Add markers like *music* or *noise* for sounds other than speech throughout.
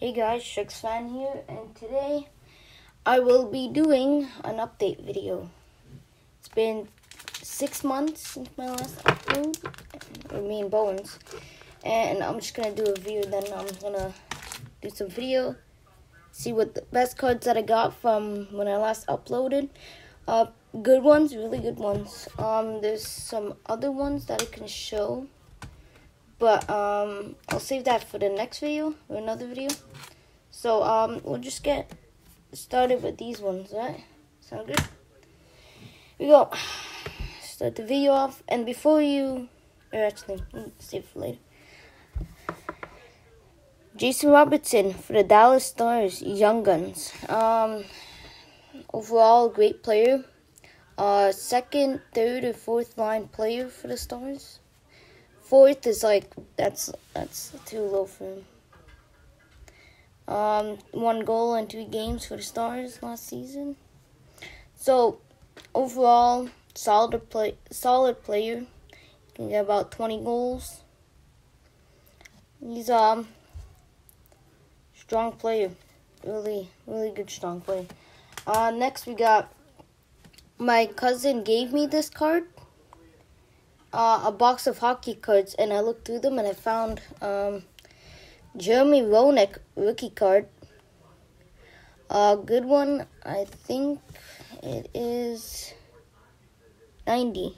Hey guys, Shrix Fan here, and today I will be doing an update video. It's been six months since my last upload, or me and Bowen's, and I'm just gonna do a video. Then I'm gonna do some video, see what the best cards that I got from when I last uploaded. Uh, good ones, really good ones. Um, there's some other ones that I can show but um, I'll save that for the next video or another video. So um, we'll just get started with these ones, right? Sound good? Here we go. Start the video off, and before you, or actually, save for later. Jason Robertson for the Dallas Stars, Young Guns. Um, overall, great player. Uh, second, third, or fourth line player for the Stars. Fourth is like that's that's too low for him. Um, one goal in two games for the Stars last season. So overall, solid play, solid player. Can get about twenty goals. He's um strong player, really really good strong player. Uh, next we got my cousin gave me this card uh, a box of hockey cards and I looked through them and I found um, Jeremy Roenick rookie card. A good one, I think it is 90.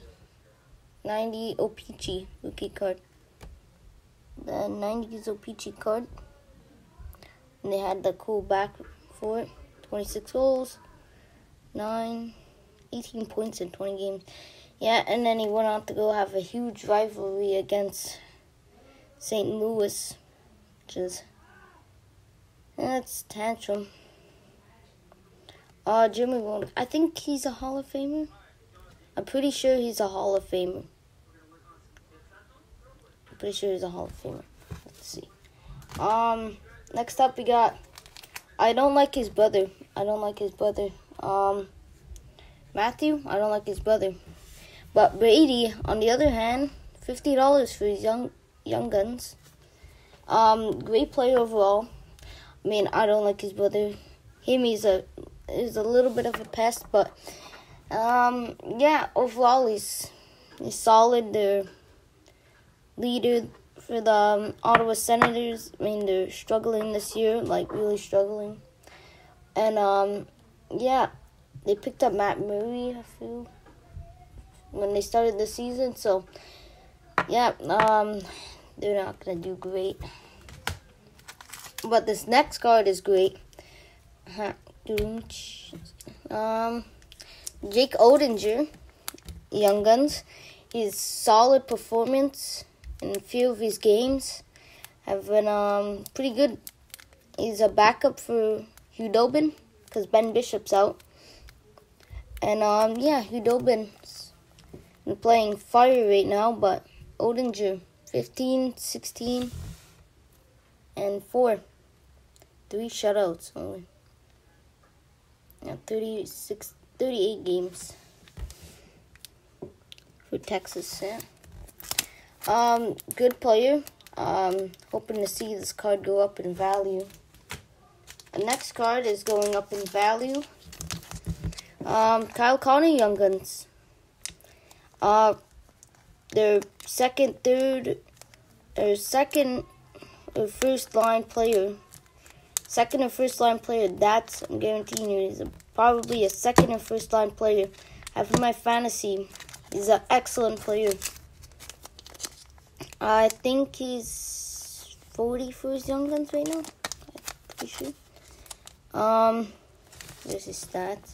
90 O-Pee-Chee rookie card. The 90s O-Pee-Chee card. And they had the cool back for it. 26 goals, 9, 18 points in 20 games. Yeah, and then he went on to go have a huge rivalry against St. Louis, which is that's tantrum. Uh, Jimmy Roenick. I think he's a Hall of Famer. I'm pretty sure he's a Hall of Famer. I'm pretty sure he's a Hall of Famer. Let's see. Um, next up we got. I don't like his brother. I don't like his brother. Um, Matthew. I don't like his brother. But Brady, on the other hand, fifty dollars for his young young guns. Um, great player overall. I mean, I don't like his brother. Him, he's a is a little bit of a pest, but um, yeah, overall he's he's solid. They're leader for the um, Ottawa Senators. I mean, they're struggling this year, like really struggling. And um, yeah, they picked up Matt Murray. I feel when they started the season. So, yeah, um, they're not gonna do great. But this next card is great. *laughs* Um, Jake Oettinger, Young Guns, his solid performance in a few of his games have been um pretty good. He's a backup for Khudobin because Ben Bishop's out. And um yeah, Khudobin's I'm playing Fire right now, but Oettinger 15, 16, and 4. Three shutouts only. Yeah, 36, 38 games for Texas. Yeah. Um, good player. Um, hoping to see this card go up in value. The next card is going up in value. Um, Kyle Connor Young Guns. Uh, their second, third, or second or first line player, second or first line player, that's, I'm guaranteeing you, is a, probably a second or first line player. After my fantasy. He's an excellent player. I think he's 40 for his young guns right now. I'm pretty sure. Um, there's his stats.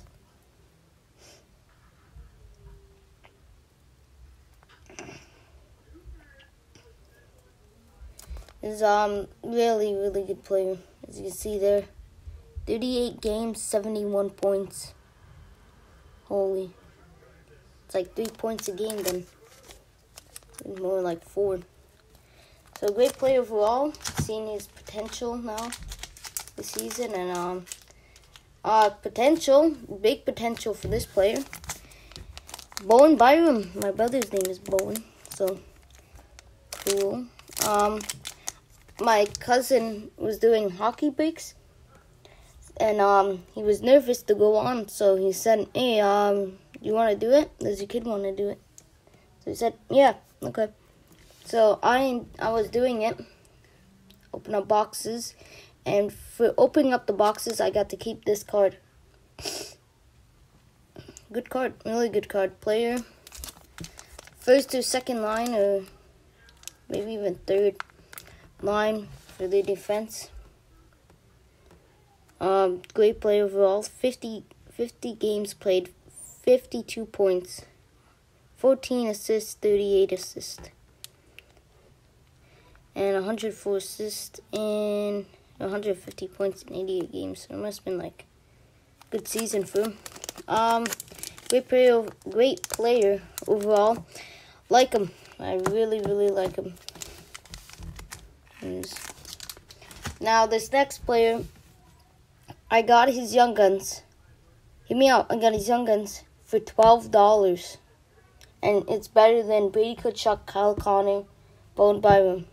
Is um really really good player as you can see there. 38 games 71 points. Holy. It's like three points a game then. More like four. So great player overall. Seeing his potential now this season and um uh potential big potential for this player. Bowen Byram. My brother's name is Bowen so cool. Um my cousin was doing hockey breaks, and um, he was nervous to go on, so he said, "Hey, um, you want to do it? Does your kid want to do it?" So he said, "Yeah, okay." So I I was doing it, open up boxes, and for opening up the boxes, I got to keep this card. Good card, really good card. Player, first or second line, or maybe even third line for the defense. Um, great play overall. 50, 50 games played, 52 points, 14 assists, 38 assists, and 104 assists and 150 points in 88 games. So it must have been like good season for him. Um, great player, great player overall. Like him, I really, really like him. Now this next player, I got his Young Guns. Hear me out. I got his Young Guns for twelve dollars, and it's better than Brady Tkachuk, Kyle Connor, Bowen Byram.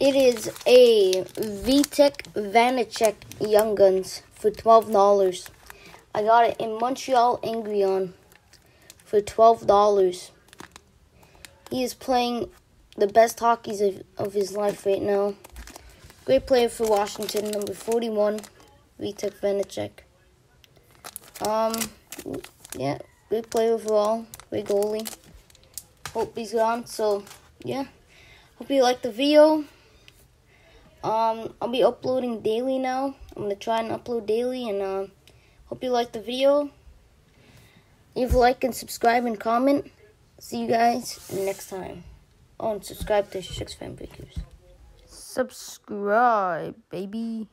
It is a Vitek Vanacek Young Guns for twelve dollars. I got it in Montreal Angry for twelve dollars. He is playing the best hockeys of, of his life right now. Great player for Washington, number 41, Vitek Vanacek. Um, yeah, great player overall, great goalie. Hope he's gone, so, yeah. Hope you liked the video. Um, I'll be uploading daily now. I'm going to try and upload daily, and, uh, hope you liked the video. Leave a like and subscribe and comment. See you guys next time. Oh, and subscribe to Six Fan Breakers. Subscribe, baby.